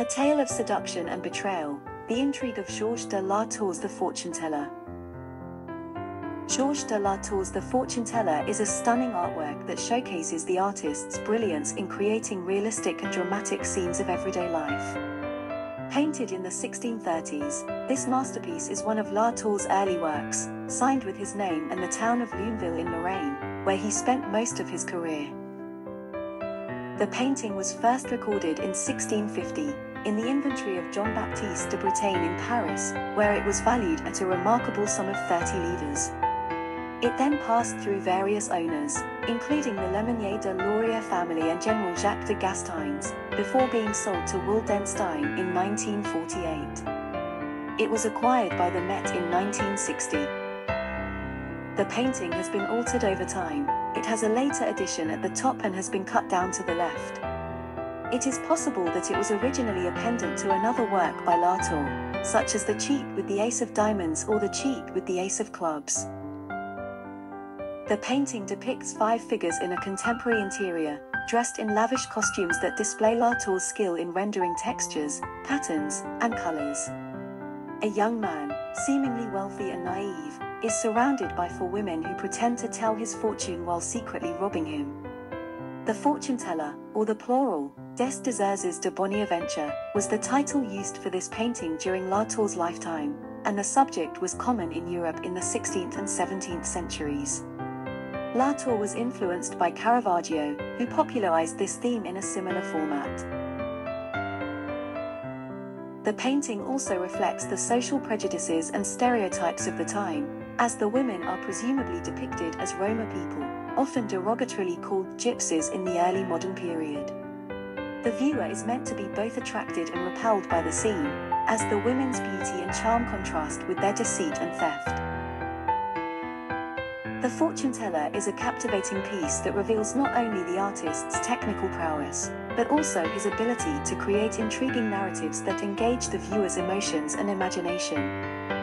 A tale of seduction and betrayal, the intrigue of Georges de la Tour's The Fortune Teller. Georges de la Tour's The Fortune Teller is a stunning artwork that showcases the artist's brilliance in creating realistic and dramatic scenes of everyday life. Painted in the 1630s, this masterpiece is one of La Tour's early works, signed with his name and the town of Luneville in Lorraine, where he spent most of his career. The painting was first recorded in 1650, in the inventory of John Baptiste de Bretagne in Paris, where it was valued at a remarkable sum of 30 livres. It then passed through various owners, including the Lemonnier de Laurier family and General Jacques de Gasteins, before being sold to Wildenstein in 1948. It was acquired by the Met in 1960. The painting has been altered over time, it has a later addition at the top and has been cut down to the left. It is possible that it was originally a pendant to another work by La Tour, such as the cheat with the ace of diamonds or the cheat with the ace of clubs. The painting depicts five figures in a contemporary interior, dressed in lavish costumes that display La Tour's skill in rendering textures, patterns, and colors. A young man, seemingly wealthy and naive, is surrounded by four women who pretend to tell his fortune while secretly robbing him. The fortune teller, or the plural, Des Désirs de Bonaventure, was the title used for this painting during La Tour's lifetime, and the subject was common in Europe in the 16th and 17th centuries. La Tour was influenced by Caravaggio, who popularized this theme in a similar format. The painting also reflects the social prejudices and stereotypes of the time, as the women are presumably depicted as Roma people, often derogatorily called gypsies in the early modern period. The viewer is meant to be both attracted and repelled by the scene, as the women's beauty and charm contrast with their deceit and theft. The Fortune Teller is a captivating piece that reveals not only the artist's technical prowess, but also his ability to create intriguing narratives that engage the viewer's emotions and imagination.